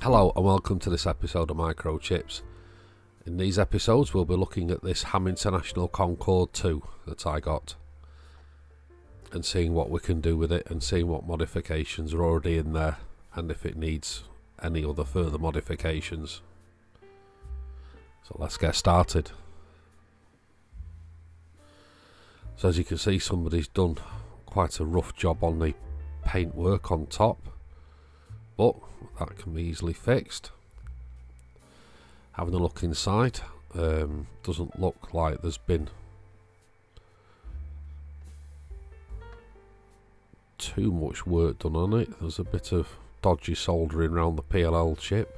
Hello and welcome to this episode of MicroChipz. In these episodes we'll be looking at this Ham International Concorde 2 that I got and seeing what we can do with it and seeing what modifications are already in there and if it needs any other further modifications. So let's get started. So as you can see somebody's done quite a rough job on the paintwork on top but that can be easily fixed. Having a look inside um, doesn't look like there's been too much work done on it. There's a bit of dodgy soldering around the PLL chip.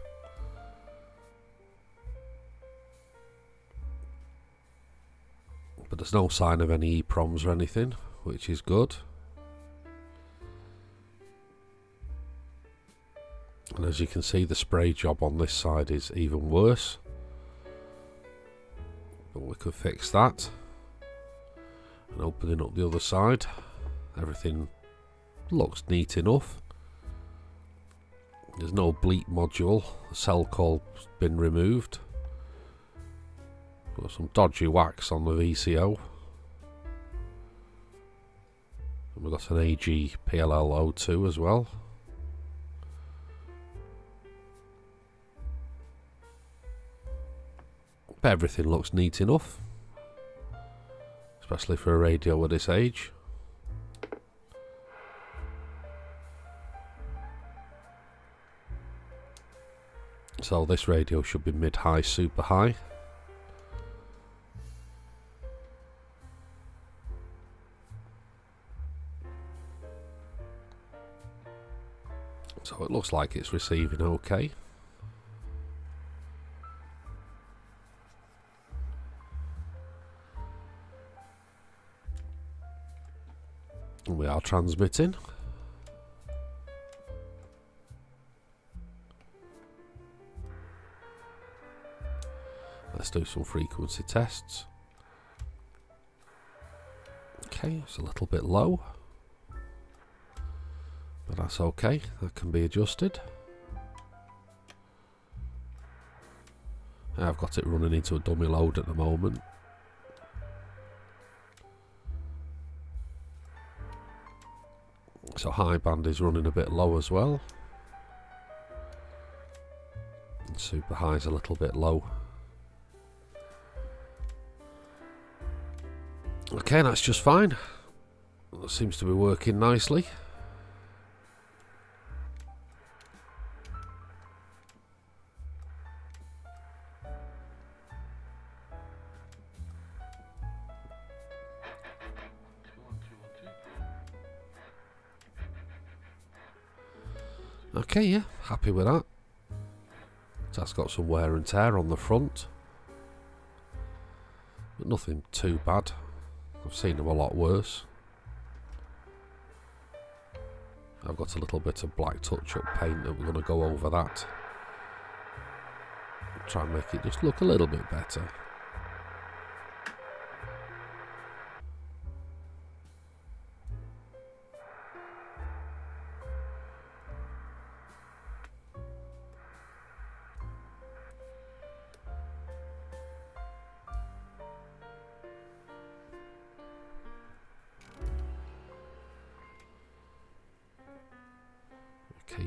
But there's no sign of any EPROMs or anything which is good and as you can see the spray job on this side is even worse. But we could fix that. And opening up the other side everything looks neat enough. There's no bleep module. The cell call's been removed. Got some dodgy wax on the VCO and we've got an AG PLL02 as well But everything looks neat enough. Especially for a radio at this age. So this radio should be mid-high, super high. So it looks like it's receiving okay. We are transmitting. Let's do some frequency tests. Okay, it's a little bit low. But that's okay, that can be adjusted. I've got it running into a dummy load at the moment. So high band is running a bit low as well. And super high is a little bit low. Okay, that's just fine. That seems to be working nicely. Okay, yeah, happy with that. That's got some wear and tear on the front. But nothing too bad. I've seen them a lot worse. I've got a little bit of black touch-up paint that we're going to go over that. Try and make it just look a little bit better.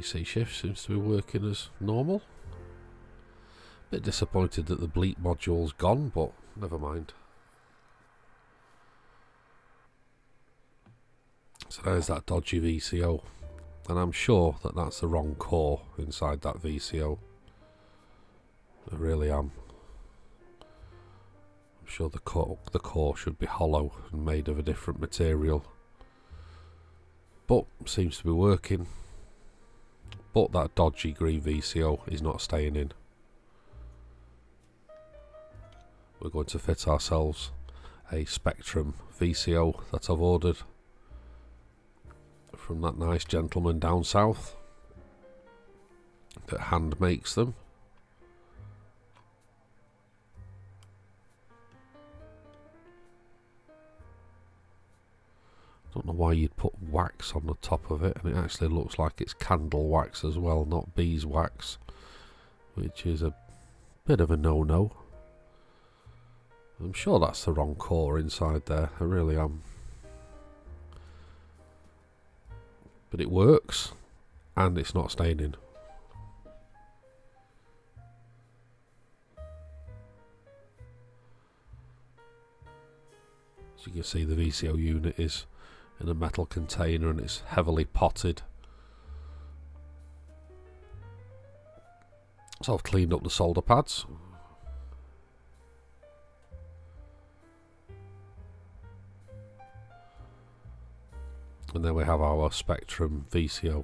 KC shift seems to be working as normal. Bit disappointed that the bleep module's gone, but never mind. So there's that dodgy VCO. And I'm sure that that's the wrong core inside that VCO. I really am. I'm sure the core, the core should be hollow and made of a different material. But seems to be working. But that dodgy green VCO is not staying in. We're going to fit ourselves a Spectrum VCO that I've ordered from that nice gentleman down south that hand makes them. Don't know why you'd put wax on the top of it and it actually looks like it's candle wax as well, not beeswax. which is a bit of a no-no. I'm sure that's the wrong core inside there, I really am. But it works, and it's not staining. As you can see the VCO unit is in a metal container and it's heavily potted. So I've cleaned up the solder pads. And then we have our Spectrum VCO.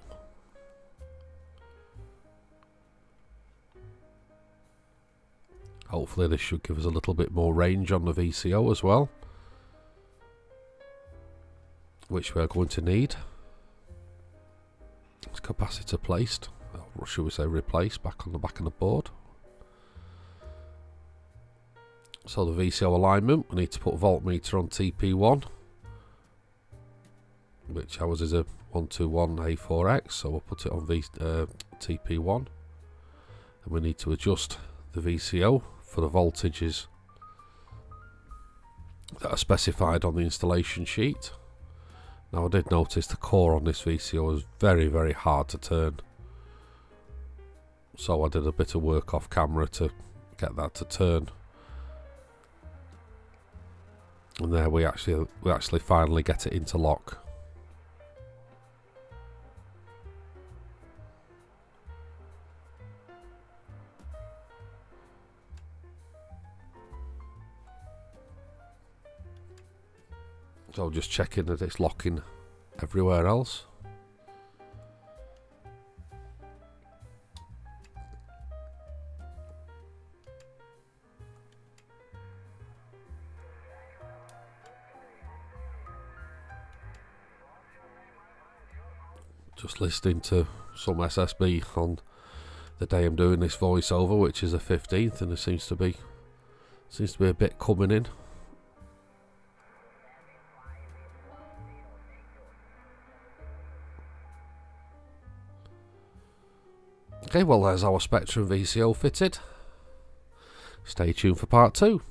Hopefully this should give us a little bit more range on the VCO as well which we are going to need. It's capacitor placed, or should we say replaced, back on the back of the board. So the VCO alignment, we need to put voltmeter on TP1, which ours is a 121A4X, so we'll put it on v, uh, TP1. And we need to adjust the VCO for the voltages that are specified on the installation sheet. Now I did notice the core on this VCO was very very hard to turn. So I did a bit of work off camera to get that to turn. And there we actually we actually finally get it into lock. So just checking that it's locking everywhere else. Just listening to some SSB on the day I'm doing this voiceover, which is the 15th, and there seems to be seems to be a bit coming in. Okay, well there's our Spectrum VCO fitted. Stay tuned for part two.